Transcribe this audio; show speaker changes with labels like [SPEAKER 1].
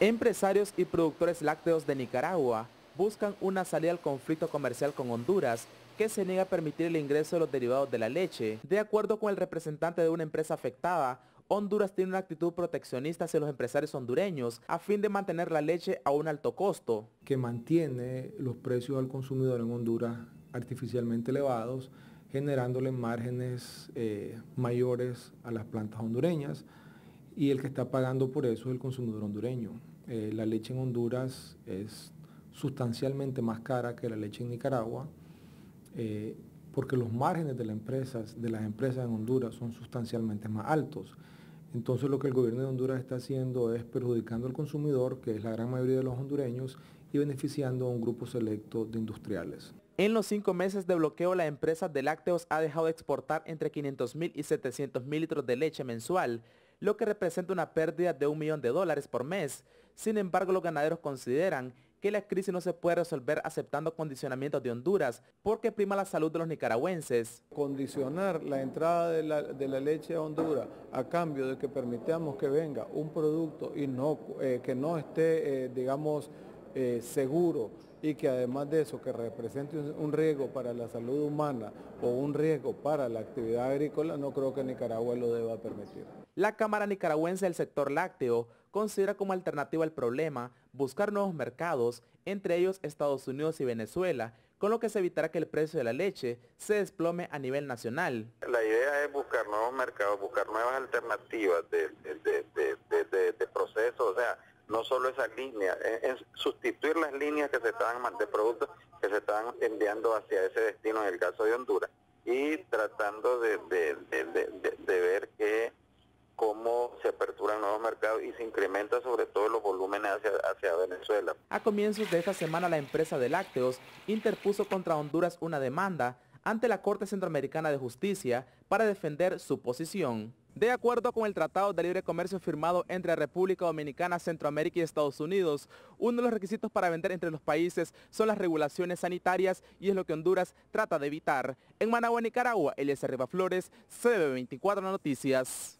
[SPEAKER 1] Empresarios y productores lácteos de Nicaragua buscan una salida al conflicto comercial con Honduras que se niega a permitir el ingreso de los derivados de la leche. De acuerdo con el representante de una empresa afectada, Honduras tiene una actitud proteccionista hacia los empresarios hondureños a fin de mantener la leche a un alto costo.
[SPEAKER 2] Que mantiene los precios al consumidor en Honduras artificialmente elevados, generándole márgenes eh, mayores a las plantas hondureñas y el que está pagando por eso es el consumidor hondureño. Eh, la leche en Honduras es sustancialmente más cara que la leche en Nicaragua, eh, porque los márgenes de las empresas, de las empresas en Honduras son sustancialmente más altos. Entonces lo que el gobierno de Honduras está haciendo es perjudicando al consumidor, que es la gran mayoría de los hondureños, y beneficiando a un grupo selecto de industriales.
[SPEAKER 1] En los cinco meses de bloqueo, la empresa de lácteos ha dejado de exportar entre 500 mil y 700 mil litros de leche mensual, lo que representa una pérdida de un millón de dólares por mes. Sin embargo, los ganaderos consideran que la crisis no se puede resolver aceptando condicionamientos de Honduras porque prima la salud de los nicaragüenses.
[SPEAKER 3] Condicionar la entrada de la, leche a Honduras a cambio de que permitamos que venga un producto y no, eh, que no esté, eh, digamos, eh, seguro y que además de eso que represente un riesgo para la salud humana o un riesgo para la actividad agrícola, no creo que Nicaragua lo deba permitir.
[SPEAKER 1] La Cámara Nicaragüense del Sector Lácteo considera como alternativa al problema buscar nuevos mercados, entre ellos Estados Unidos y Venezuela, con lo que se evitará que el precio de la leche se desplome a nivel nacional.
[SPEAKER 4] La idea es buscar nuevos mercados, buscar nuevas alternativas de, de proceso, o sea, no solo esa línea, es, sustituir las líneas que se estaban de productos que se estaban enviando hacia ese destino en el caso de Honduras y tratando de, ver que cómo se aperturan nuevos mercados y se incrementa sobre todo los volúmenes hacia, hacia Venezuela.
[SPEAKER 1] A comienzos de esta semana la empresa de lácteos interpuso contra Honduras una demanda ante la Corte Centroamericana de Justicia para defender su posición. De acuerdo con el Tratado de Libre Comercio firmado entre República Dominicana, Centroamérica y Estados Unidos, uno de los requisitos para vender entre los países son las regulaciones sanitarias y es lo que Honduras trata de evitar. En Managua, Nicaragua, Eliezer Flores, CB24 Noticias.